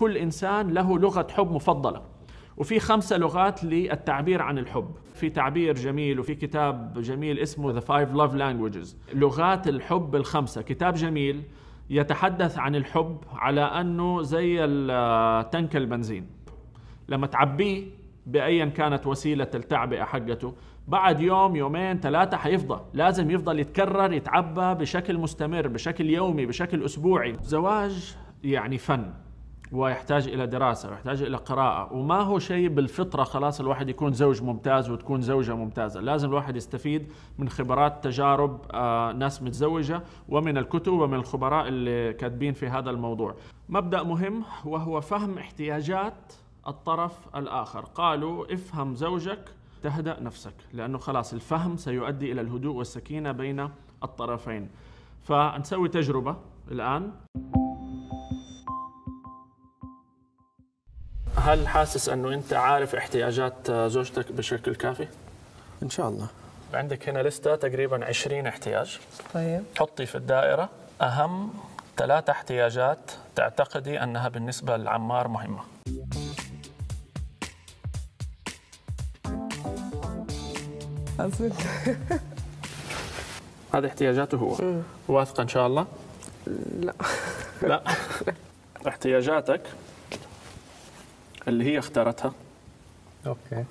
كل إنسان له لغة حب مفضلة. وفي خمسة لغات للتعبير عن الحب. في تعبير جميل وفي كتاب جميل اسمه The Five Love Languages. لغات الحب الخمسة. كتاب جميل يتحدث عن الحب على أنه زي تنك البنزين. لما تعبيه بأيا كانت وسيلة التعبئة حقته بعد يوم يومين ثلاثة حيفضى لازم يفضل يتكرر يتعبى بشكل مستمر بشكل يومي بشكل أسبوعي. زواج يعني فن. ويحتاج إلى دراسة ويحتاج إلى قراءة. وما هو شيء بالفطرة خلاص الواحد يكون زوج ممتاز وتكون زوجة ممتازة. لازم الواحد يستفيد من خبرات تجارب آه، ناس متزوجة ومن الكتب ومن الخبراء اللي كاتبين في هذا الموضوع. مبدأ مهم وهو فهم احتياجات الطرف الآخر. قالوا افهم زوجك تهدأ نفسك لأنه خلاص الفهم سيؤدي إلى الهدوء والسكينة بين الطرفين. فنسوي تجربة الآن. هل حاسس أنه أنت عارف احتياجات زوجتك بشكل كافي؟ إن شاء الله. عندك هنا لستة تقريبا 20 احتياج. طيب. حطي في الدائرة أهم ثلاثة احتياجات تعتقدي أنها بالنسبة لعمار مهمة. أصل هذه احتياجاته هو. واثقة إن شاء الله؟ لا. لا. احتياجاتك؟ اللي هي اختارتها. أوكي.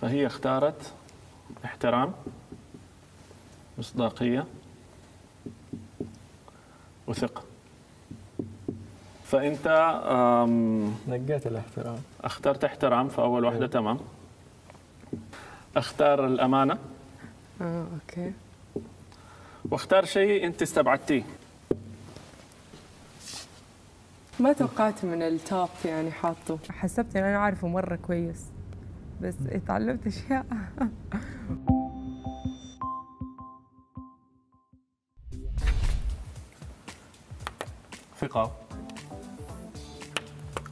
فهي اختارت احترام مصداقية وثقة. فأنت أم، نقيت الاحترام. اخترت احترام فأول واحدة تمام. اختار الأمانة. آه okay. واختار شيء أنت استبعدتيه. ما توقعت من ال top يعني حاطه. حسبت انه أنا عارفه مرة كويس بس اتعلمت أشياء. ثقة.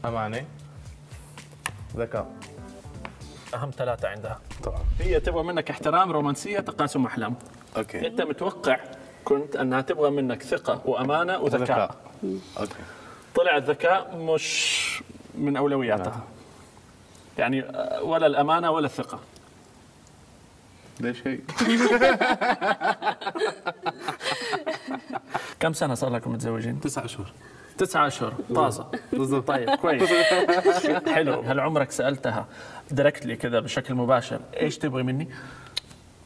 أمانة ذكاء. أهم ثلاثة عندها. طبعا. هي تبغى منك احترام رومانسية تقاسم أحلام. okay. أنت متوقع كنت أنها تبغى منك ثقة وأمانة وذكاء. ذكاء okay. طلع الذكاء مش من أولوياتها يعني آه، ولا الأمانة ولا الثقة. ليش هيك؟ كم سنة صار لكم متزوجين؟ تسعة شهور تسعة أشهر. طازة. بالضبط. طيب كويس. حلو. هل عمرك سألتها directly كذا بشكل مباشر إيش تبغي مني؟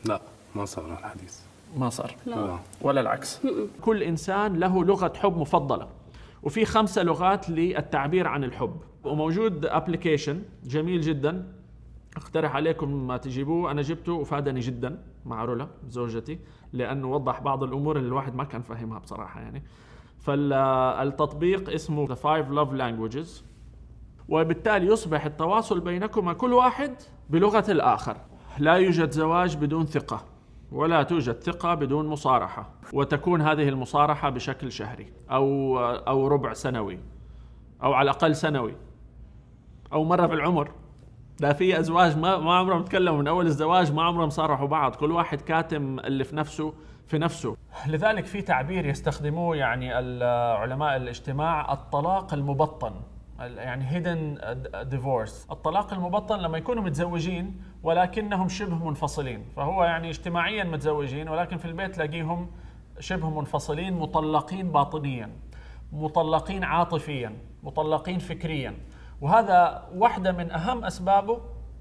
لا ما صار الحديث. ما صار. لا. ولا العكس. كل إنسان له لغة حب مفضلة. وفي خمسة لغات للتعبير عن الحب. وموجود application جميل جدا. اقترح عليكم ما تجيبوه. أنا جبته وفادني جدا مع رولا زوجتي لأنه وضح بعض الأمور اللي الواحد ما كان فاهمها بصراحة يعني. فالتطبيق اسمه The Five Love Languages. وبالتالي يصبح التواصل بينكما كل واحد بلغة الآخر. لا يوجد زواج بدون ثقة. ولا توجد ثقة بدون مصارحة وتكون هذه المصارحة بشكل شهري أو أو ربع سنوي أو على الأقل سنوي أو مرة في العمر. في أزواج ما ما عمرهم تكلموا من أول الزواج ما عمرهم صارحوا بعض كل واحد كاتم اللي في نفسه في نفسه. لذلك في تعبير يستخدموه يعني علماء الاجتماع الطلاق المبطن. ال- يعني hidden divorce. الطلاق المبطن لما يكونوا متزوجين ولكنهم شبه منفصلين. فهو يعني اجتماعيا متزوجين ولكن في البيت تلاقيهم شبه منفصلين مطلقين باطنيا مطلقين عاطفيا مطلقين فكريا. وهذا واحدة من أهم أسبابه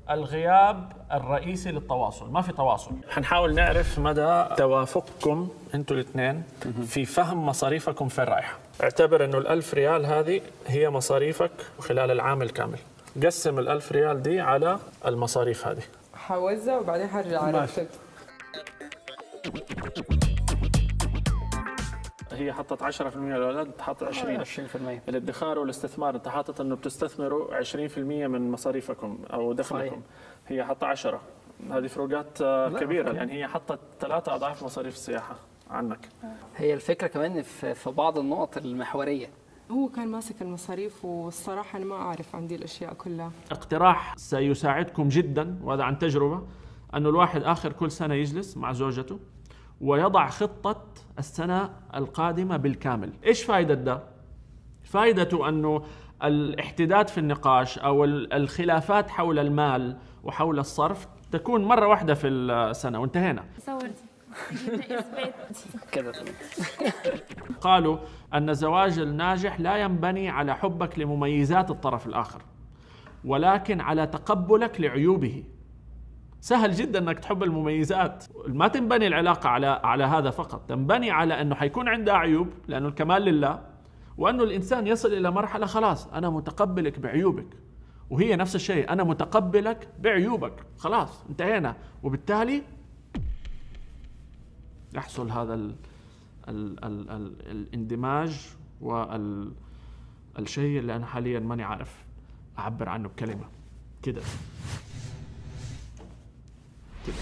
الغياب الرئيسي للتواصل. ما في تواصل. حنحاول نعرف مدى توافقكم أنتوا الاثنين في فهم مصاريفكم فين رايحة اعتبر إنه الألف ريال هذه هي مصاريفك خلال العام الكامل. قسم الألف ريال دي على المصاريف هذه. حوزع وبعدين حرجع على هي حطت 10% للولد انت حاطط 20 20% الادخار والاستثمار انت حاطط إنه بتستثمروا 20% من مصاريفكم أو دخلكم. صحيح. هي حاطة 10 هذه فروقات آه، كبيرة. يعني هي حطت ثلاثة أضعاف مصاريف السياحة. عنك. هي الفكرة كمان في في بعض النقط المحورية. هو كان ماسك المصاريف والصراحة أنا ما أعرف عندي الأشياء كلها. اقتراح سيساعدكم جدا وهذا عن تجربة أنه الواحد آخر كل سنة يجلس مع زوجته ويضع خطة السنة القادمة بالكامل. إيش فائده ده؟ فائدته أنه الاحتداد في النقاش أو ال- الخلافات حول المال وحول الصرف تكون مرة واحدة في السنة وانتهينا. تمام قالوا أن الزواج الناجح لا ينبني على حبك لمميزات الطرف الآخر ولكن على تقبلك لعيوبه. سهل جدا إنك تحب المميزات. ما تنبني العلاقة على على هذا فقط تنبني على أنه حيكون عندها عيوب لأنه الكمال لله وأنه الإنسان يصل إلى مرحلة خلاص أنا متقبلك بعيوبك. وهي نفس الشيء أنا متقبلك بعيوبك خلاص انتهينا. وبالتالي يحصل هذا ال ال ال ال الاندماج وال الشيء اللي أنا حاليا ماني عارف أعبر عنه بكلمة. كده. كده.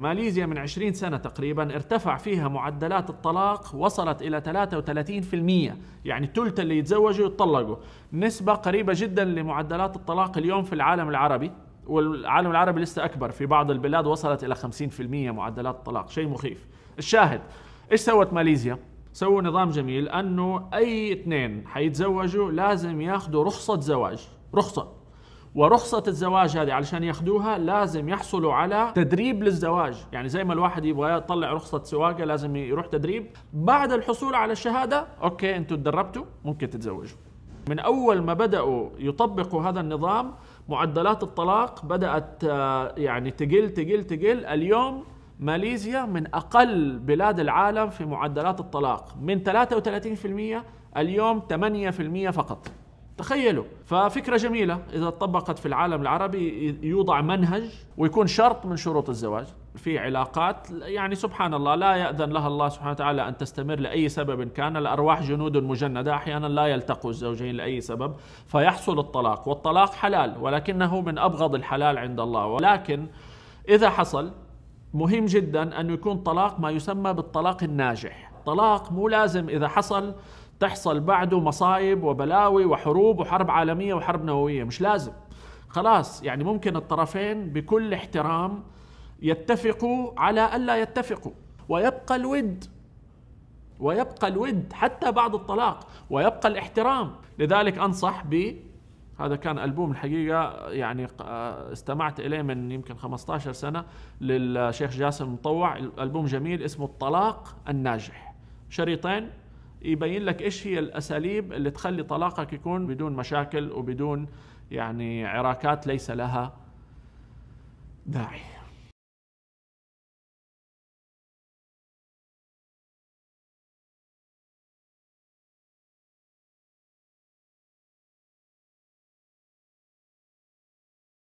ماليزيا من 20 سنة تقريبا ارتفع فيها معدلات الطلاق وصلت إلى 33% يعني ثلث اللي يتزوجوا يتطلقوا. نسبة قريبة جدا لمعدلات الطلاق اليوم في العالم العربي. والعالم العربي لسه أكبر في بعض البلاد وصلت إلى 50% معدلات الطلاق. شيء مخيف. الشاهد إيش سوت ماليزيا؟ سووا نظام جميل أنه أي اثنين حيتزوجوا لازم ياخذوا رخصة زواج. رخصة. ورخصة الزواج هذه علشان ياخذوها لازم يحصلوا على تدريب للزواج. يعني زي ما الواحد يبغى يطلع رخصة سواقة لازم يروح تدريب. بعد الحصول على الشهادة أوكي أنتوا تدربتوا ممكن تتزوجوا. من أول ما بدأوا يطبقوا هذا النظام معدلات الطلاق بدأت آه، يعني تقل تقل تقل. اليوم ماليزيا من أقل بلاد العالم في معدلات الطلاق. من 33% اليوم 8% فقط. تخيلوا. ففكرة جميلة إذا طبقت في العالم العربي يوضع منهج ويكون شرط من شروط الزواج. في علاقات يعني سبحان الله لا يأذن لها الله سبحانه وتعالى أن تستمر لأي سبب كان. الأرواح جنود مجندة أحيانا لا يلتقوا الزوجين لأي سبب فيحصل الطلاق. والطلاق حلال ولكنه من أبغض الحلال عند الله. ولكن إذا حصل مهم جدا أن يكون طلاق ما يسمى بالطلاق الناجح. طلاق مو لازم إذا حصل تحصل بعده مصايب وبلاوي وحروب وحرب عالمية وحرب نووية. مش لازم. خلاص يعني ممكن الطرفين بكل احترام يتفقوا على ألا يتفقوا. ويبقى الود ويبقى الود حتى بعد الطلاق ويبقى الاحترام. لذلك أنصح ب هذا كان ألبوم الحقيقة يعني آه، استمعت إليه من يمكن 15 سنة للشيخ جاسم مطوع. ألبوم جميل اسمه الطلاق الناجح. شريطين يبين لك إيش هي الأساليب اللي تخلي طلاقك يكون بدون مشاكل وبدون يعني عراكات ليس لها داعي.